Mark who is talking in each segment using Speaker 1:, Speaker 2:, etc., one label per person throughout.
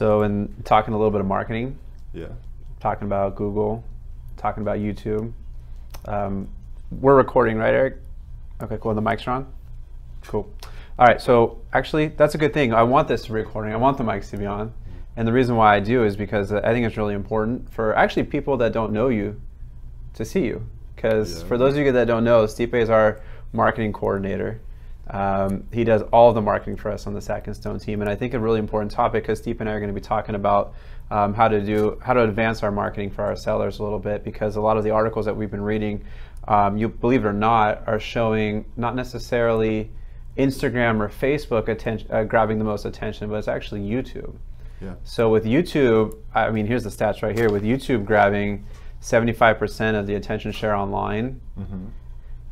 Speaker 1: So, in talking a little bit of marketing,
Speaker 2: Yeah.
Speaker 1: talking about Google, talking about YouTube. Um, we're recording, right, Eric? Okay, cool. The mics are on? Cool. All right, so actually, that's a good thing. I want this to be recording. I want the mics to be on. And the reason why I do is because I think it's really important for actually people that don't know you to see you. Because
Speaker 2: Yeah.
Speaker 1: for those of you that don't know, Stipe is our marketing coordinator. Um, he does all the marketing for us on the Sackin-Stone team, and I think a really important topic because Stipe and I are going to be talking about um, how to do how to advance our marketing for our sellers a little bit because a lot of the articles that we've been reading, um, you believe it or not, are showing not necessarily Instagram or Facebook attention, uh, grabbing the most attention, but it's actually YouTube.
Speaker 2: Yeah.
Speaker 1: So with YouTube, I mean, here's the stats right here. With YouTube grabbing 75% of the attention share online,
Speaker 2: Mm-hmm.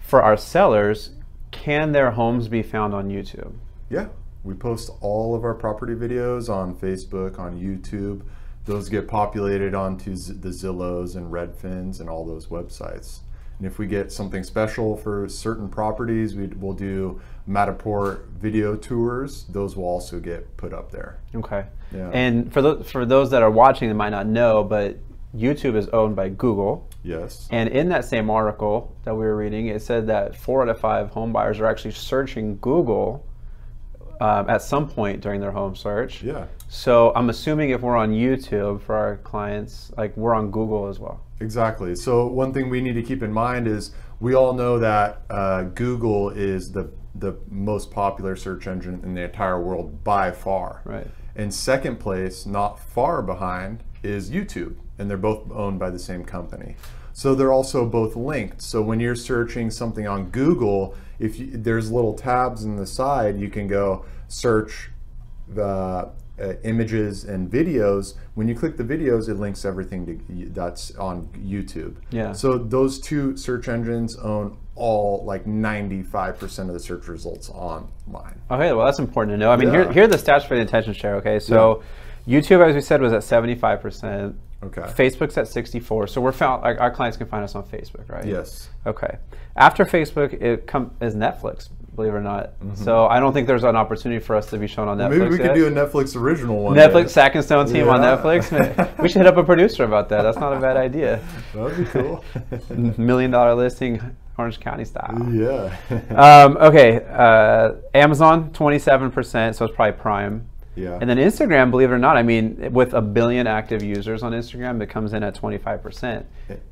Speaker 1: for our sellers, can their homes be found on YouTube?
Speaker 2: Yeah. We post all of our property videos on Facebook, on YouTube. Those get populated onto Z- the Zillows and Redfins and all those websites. And if we get something special for certain properties, we, we'll do Matterport video tours. Those will also get put up there.
Speaker 1: Okay.
Speaker 2: Yeah.
Speaker 1: And for those for those that are watching that might not know, but YouTube is owned by Google.
Speaker 2: Yes.
Speaker 1: And in that same article that we were reading, it said that four out of five home buyers are actually searching Google um, at some point during their home search.
Speaker 2: Yeah.
Speaker 1: So I'm assuming if we're on YouTube for our clients, like we're on Google as well.
Speaker 2: Exactly. So one thing we need to keep in mind is we all know that uh, Google is the the most popular search engine in the entire world by far.
Speaker 1: Right.
Speaker 2: And second place, not far behind, is YouTube, and they're both owned by the same company. So they're also both linked. So when you're searching something on Google, if you, there's little tabs in the side, you can go search the uh, images and videos. When you click the videos, it links everything to that's on YouTube.
Speaker 1: Yeah.
Speaker 2: So those two search engines own all like 95% of the search results online.
Speaker 1: Okay, well that's important to know. I mean, here,
Speaker 2: Yeah.
Speaker 1: here are the stats for the attention share. Okay, so YouTube, as we said, was at 75%.
Speaker 2: Okay.
Speaker 1: Facebook's at 64. So we're found. Our, our clients can find us on Facebook, right?
Speaker 2: Yes.
Speaker 1: Okay. After Facebook, it come is Netflix. Believe it or not. So I don't think there's an opportunity for us to be shown on Netflix.
Speaker 2: Maybe we
Speaker 1: yet.
Speaker 2: could do a Netflix original one.
Speaker 1: Netflix
Speaker 2: day.
Speaker 1: Sackin-Stone team on Netflix. we should hit up a producer about that. That's not a bad idea.
Speaker 2: That'd be cool.
Speaker 1: Million dollar listing, Orange County style.
Speaker 2: yeah.
Speaker 1: Um, okay, uh, Amazon 27%, so it's probably Prime.
Speaker 2: Yeah.
Speaker 1: And then Instagram, believe it or not, I mean, with a billion active users on Instagram, it comes in at 25%.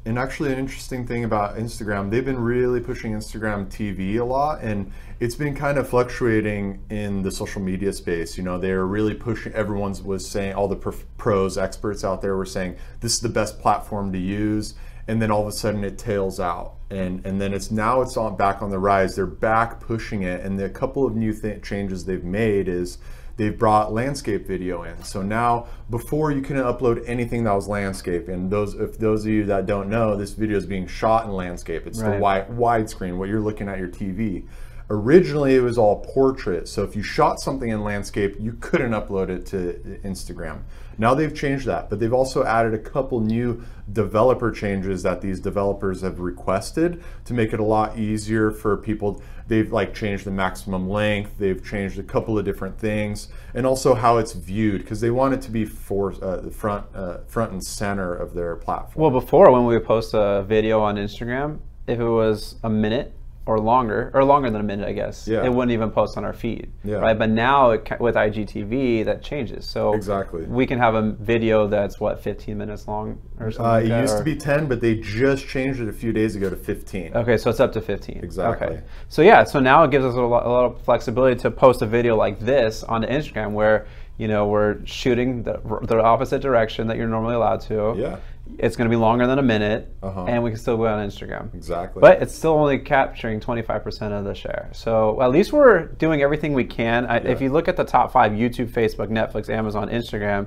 Speaker 2: And actually, an interesting thing about Instagram, they've been really pushing Instagram TV a lot, and it's been kind of fluctuating in the social media space. You know, they're really pushing. Everyone's was saying, all the pros, experts out there were saying this is the best platform to use, and then all of a sudden it tails out, and and then it's now it's on back on the rise. They're back pushing it, and the couple of new th- changes they've made is they've brought landscape video in. So now, before you couldn't upload anything that was landscape. And those, if those of you that don't know, this video is being shot in landscape. It's
Speaker 1: Right.
Speaker 2: the wide widescreen, what you're looking at your TV. Originally, it was all portrait. So if you shot something in landscape, you couldn't upload it to Instagram. Now they've changed that, but they've also added a couple new developer changes that these developers have requested to make it a lot easier for people. They've like changed the maximum length. They've changed a couple of different things, and also how it's viewed because they want it to be for uh, the front, uh, front and center of their platform.
Speaker 1: Well, before when we would post a video on Instagram, if it was a minute or longer, or longer than a minute, I guess,
Speaker 2: Yeah.
Speaker 1: it wouldn't even post on our feed,
Speaker 2: Yeah.
Speaker 1: right? But now it, with IGTV, that changes. So
Speaker 2: Exactly.
Speaker 1: we can have a video that's what 15 minutes long or something.
Speaker 2: Uh,
Speaker 1: like
Speaker 2: it
Speaker 1: that,
Speaker 2: used
Speaker 1: or-
Speaker 2: to be 10, but they just changed it a few days ago to 15.
Speaker 1: Okay, so it's up to 15.
Speaker 2: Exactly.
Speaker 1: Okay. So yeah, so now it gives us a lot, a lot of flexibility to post a video like this on Instagram where, you know, we're shooting the, the opposite direction that you're normally allowed to.
Speaker 2: Yeah.
Speaker 1: It's going to be longer than a minute,
Speaker 2: Uh-huh.
Speaker 1: and we can still go on Instagram.
Speaker 2: Exactly.
Speaker 1: But it's still only capturing 25% of the share. So at least we're doing everything we can. I, If you look at the top five YouTube, Facebook, Netflix, Amazon, Instagram,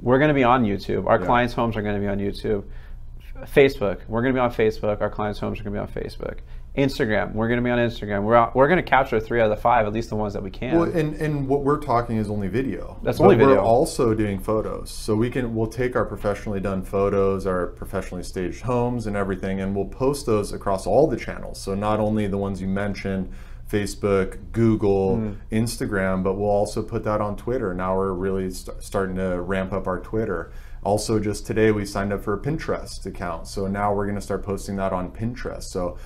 Speaker 1: we're going to be on YouTube. Our
Speaker 2: Yeah.
Speaker 1: clients' homes are going to be on YouTube. Facebook, we're going to be on Facebook. Our clients' homes are going to be on Facebook. Instagram, we're going to be on Instagram. We're, out, we're going to capture three out of the five, at least the ones that we can.
Speaker 2: Well, and, and what we're talking is only video.
Speaker 1: That's
Speaker 2: But
Speaker 1: only
Speaker 2: We're
Speaker 1: video.
Speaker 2: also doing photos, so we can we'll take our professionally done photos, our professionally staged homes, and everything, and we'll post those across all the channels. So not only the ones you mentioned, Facebook, Google, hmm. Instagram, but we'll also put that on Twitter. Now we're really st- starting to ramp up our Twitter. Also, just today we signed up for a Pinterest account. So now we're going to start posting that on Pinterest. So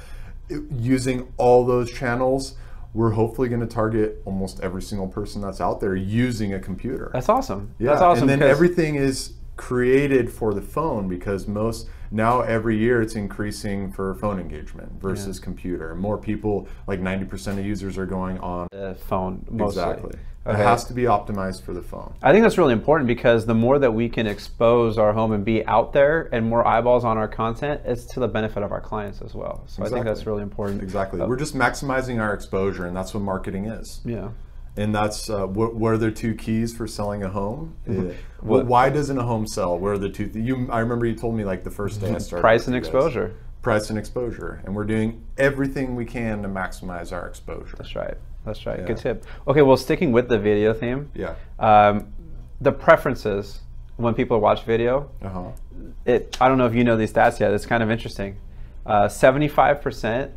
Speaker 2: using all those channels, we're hopefully going to target almost every single person that's out there using a computer.
Speaker 1: That's awesome.
Speaker 2: Yeah,
Speaker 1: That's awesome.
Speaker 2: and then everything is created for the phone because most now every year it's increasing for phone engagement versus computer. More people, like ninety percent of users, are going on.
Speaker 1: the phone mostly.
Speaker 2: Exactly.
Speaker 1: Okay.
Speaker 2: It has to be optimized for the phone.
Speaker 1: I think that's really important because the more that we can expose our home and be out there and more eyeballs on our content, it's to the benefit of our clients as well. So I think that's really important.
Speaker 2: Exactly.
Speaker 1: Uh,
Speaker 2: We're just maximizing our exposure, and that's what marketing is.
Speaker 1: yeah.
Speaker 2: And that's uh, what, what are the two keys for selling a home?
Speaker 1: What-
Speaker 2: well, why doesn't a home sell? Where are the two? Th- you, I remember you told me like the first day I started.
Speaker 1: Price and
Speaker 2: you guys.
Speaker 1: exposure.
Speaker 2: Price and exposure, and we're doing everything we can to maximize our exposure.
Speaker 1: That's right. That's right.
Speaker 2: Yeah.
Speaker 1: Good tip. Okay, well, sticking with the video theme,
Speaker 2: Yeah.
Speaker 1: um, the preferences when people watch video,
Speaker 2: Uh huh.
Speaker 1: it I don't know if you know these stats yet. It's kind of interesting. Uh, Seventy-five percent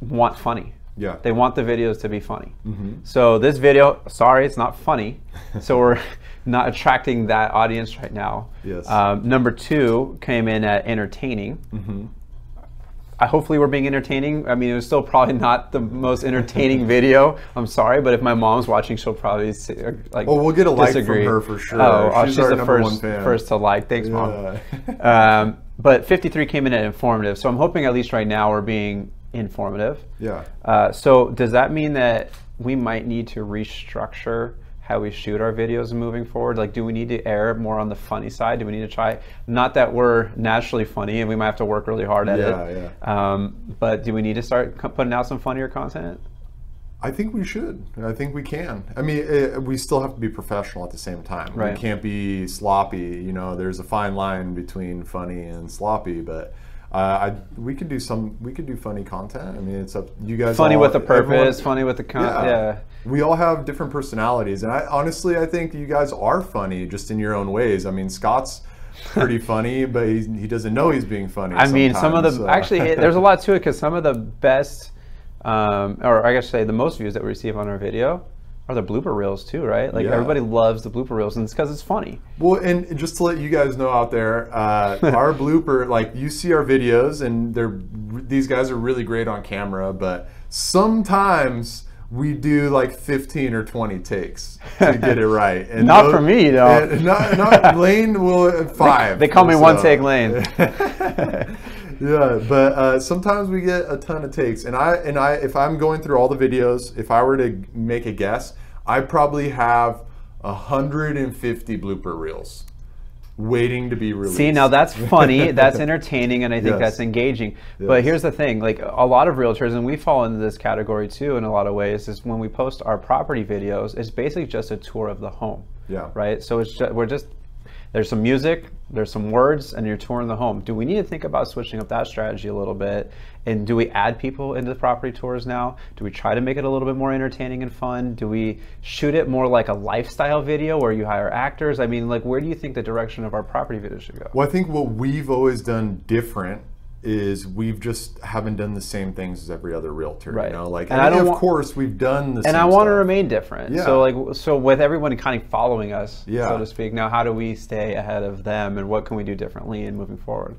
Speaker 1: want funny.
Speaker 2: Yeah.
Speaker 1: They want the videos to be funny.
Speaker 2: Mhm.
Speaker 1: So this video, sorry, it's not funny. so we're not attracting that audience right now.
Speaker 2: Yes.
Speaker 1: Um, number two came in at entertaining.
Speaker 2: Mm-hmm.
Speaker 1: I hopefully we're being entertaining. I mean, it was still probably not the most entertaining video. I'm sorry, but if my mom's watching, she'll probably say, uh, like.
Speaker 2: Oh, we'll get a like from her for sure.
Speaker 1: Oh, oh,
Speaker 2: She's
Speaker 1: she's,
Speaker 2: our
Speaker 1: the
Speaker 2: number one
Speaker 1: first
Speaker 2: fan.
Speaker 1: first to like. Thanks, mom. Um, but 53 came in at informative, so I'm hoping at least right now we're being informative.
Speaker 2: yeah.
Speaker 1: Uh, so does that mean that we might need to restructure how we shoot our videos moving forward? Like, do we need to err more on the funny side? Do we need to try? Not that we're naturally funny, and we might have to work really hard at
Speaker 2: Yeah,
Speaker 1: it. Yeah. Um, but do we need to start putting out some funnier content?
Speaker 2: I think we should. I think we can. I mean, eh, we still have to be professional at the same time.
Speaker 1: Right.
Speaker 2: We can't be sloppy. You know, there's a fine line between funny and sloppy, but. Uh, I, we could do some. We could do funny content. I mean, it's up. You guys
Speaker 1: Funny
Speaker 2: all-
Speaker 1: with a purpose.
Speaker 2: everyone-
Speaker 1: funny with the content. Yeah.
Speaker 2: We all have different personalities, and I honestly, I think you guys are funny just in your own ways. I mean, Scott's pretty funny, but he, he doesn't know he's being funny.
Speaker 1: I mean, some of the
Speaker 2: so.
Speaker 1: actually there's a lot to it because some of the best, um, or I guess say the most views that we receive on our video are the blooper reels too, right? Like
Speaker 2: Yeah.
Speaker 1: everybody loves the blooper reels, and it's because it's funny.
Speaker 2: Well, and just to let you guys know out there, uh, our blooper, like you see our videos, and they're these guys are really great on camera, but sometimes we do like 15 or 20 takes to get it right. And
Speaker 1: Not for me, though.
Speaker 2: Not, not Lane will five.
Speaker 1: They call me
Speaker 2: so-
Speaker 1: one take lane.
Speaker 2: Yeah, but uh, sometimes we get a ton of takes, and I and I if I'm going through all the videos, if I were to make a guess, I probably have 150 blooper reels waiting to be released.
Speaker 1: See, now that's funny, that's entertaining, and I think
Speaker 2: Yes.
Speaker 1: that's engaging. But here's the thing: like a lot of realtors, and we fall into this category too in a lot of ways, is when we post our property videos, it's basically just a tour of the home.
Speaker 2: Yeah.
Speaker 1: Right. So it's just, we're just there's some music, there's some words, and you're touring the home. Do we need to think about switching up that strategy a little bit? And do we add people into the property tours now? Do we try to make it a little bit more entertaining and fun? Do we shoot it more like a lifestyle video where you hire actors? I mean, like, where do you think the direction of our property videos should go?
Speaker 2: Well, I think what we've always done different is we've just haven't done the same things as every other realtor.
Speaker 1: Right.
Speaker 2: You know, like
Speaker 1: And I don't
Speaker 2: of
Speaker 1: want-
Speaker 2: course we've done the
Speaker 1: and I want to remain different.
Speaker 2: Yeah.
Speaker 1: So like so with everyone kind of following us,
Speaker 2: Yeah.
Speaker 1: so to speak. Now, how do we stay ahead of them, and what can we do differently in moving forward?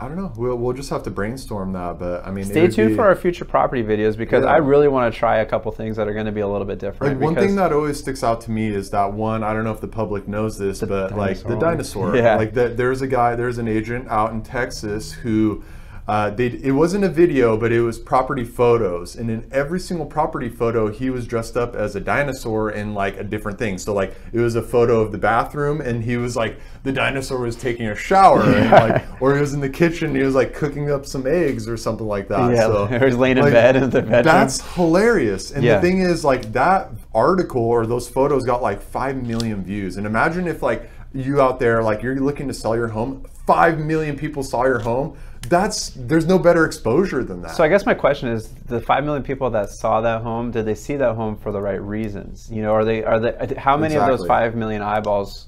Speaker 2: I don't know. We'll, we'll just have to brainstorm that, but I mean,
Speaker 1: Stay tuned
Speaker 2: be-
Speaker 1: for our future property videos because
Speaker 2: Yeah.
Speaker 1: I really want to try a couple things that are going to be a little bit different.
Speaker 2: Like one thing that always sticks out to me is that one. I don't know if the public knows this, but like the
Speaker 1: dinosaur.
Speaker 2: dinosaur.
Speaker 1: Yeah.
Speaker 2: Like that. There's a guy. There's an agent out in Texas who. Uh, they, it wasn't a video, but it was property photos, and in every single property photo, he was dressed up as a dinosaur in like a different thing. So like it was a photo of the bathroom, and he was like the dinosaur was taking a shower, and like, or he was in the kitchen, he was like cooking up some eggs or something like that.
Speaker 1: Yeah,
Speaker 2: so,
Speaker 1: or he's laying in
Speaker 2: like,
Speaker 1: bed in the bedroom.
Speaker 2: That's hilarious. And
Speaker 1: Yeah.
Speaker 2: the thing is, like that article or those photos got like five million views. And imagine if like you out there, like you're looking to sell your home, five million people saw your home. That's there's no better exposure than that.
Speaker 1: So I guess my question is: the five million people that saw that home, did they see that home for the right reasons? You know, are they are they how many of those five million eyeballs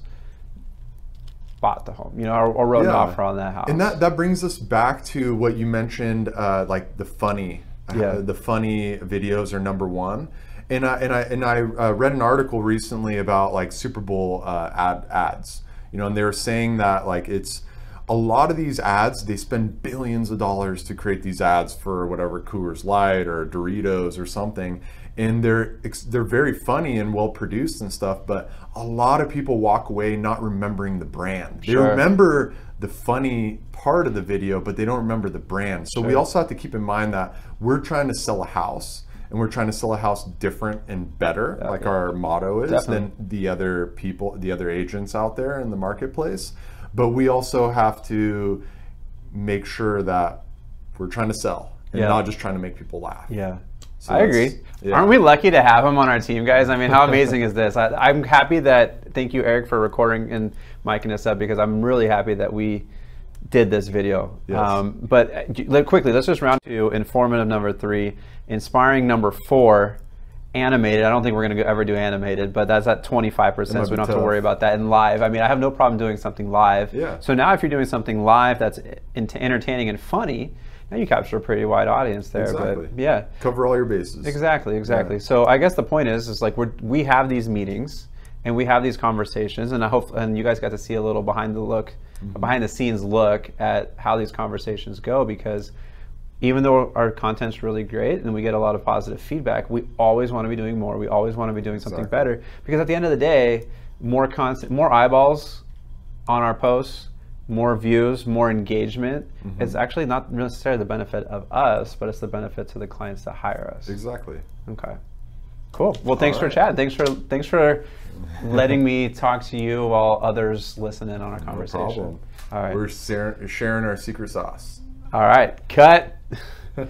Speaker 1: bought the home? You know, or, or wrote an offer on that house?
Speaker 2: and that that brings us back to what you mentioned, uh, like the funny
Speaker 1: Yeah.
Speaker 2: Uh, the funny videos are number one. And I and I and I uh, read an article recently about like Super Bowl uh, ad ads. You know, and they were saying that like it's a lot of these ads they spend billions of dollars to create these ads for whatever Coors Light or Doritos or something. And they're they're very funny and well produced and stuff but a lot of people walk away not remembering the brand. They
Speaker 1: Sure.
Speaker 2: remember the funny part of the video but they don't remember the brand. So we also have to keep in mind that we're trying to sell a house and we're trying to sell a house different and better like our motto is
Speaker 1: Definitely.
Speaker 2: than the other people the other agents out there in the marketplace but we also have to make sure that we're trying to sell and
Speaker 1: Yeah.
Speaker 2: not just trying to make people laugh
Speaker 1: Yeah.
Speaker 2: So
Speaker 1: I agree.
Speaker 2: yeah.
Speaker 1: Aren't we lucky to have him on our team, guys? I mean, how amazing is this? I, I'm happy that. Thank you, Eric, for recording and miking us up because I'm really happy that we did this video.
Speaker 2: Yes.
Speaker 1: Um, but uh, let- quickly, let's just round to informative number three, inspiring number four, animated. I don't think we're going to ever do animated, but that's at 25%, so we don't have to worry about that. And live, I mean, I have no problem doing something live.
Speaker 2: Yeah.
Speaker 1: So now, if you're doing something live that's ent- entertaining and funny, now you capture a pretty wide audience there.
Speaker 2: Exactly.
Speaker 1: But yeah.
Speaker 2: cover all your bases
Speaker 1: Exactly, exactly. So I guess the point is, is like we're we have these meetings and we have these conversations, and I hope and you guys got to see a little behind the look, behind the scenes look at how these conversations go because even though our content's really great and we get a lot of positive feedback, we always want to be doing more. We always want to be doing something
Speaker 2: Exactly.
Speaker 1: better because at the end of the day, more content, more eyeballs on our posts, more views, more engagement.
Speaker 2: Mm-hmm.
Speaker 1: It's actually not necessarily the benefit of us, but it's the benefit to the clients that hire us.
Speaker 2: exactly
Speaker 1: Okay. Cool. Well, thanks for chatting. Thanks for thanks for letting me talk to you while others listen in on our conversation.
Speaker 2: no problem
Speaker 1: All right.
Speaker 2: we're sharing our secret sauce
Speaker 1: All right. Cut.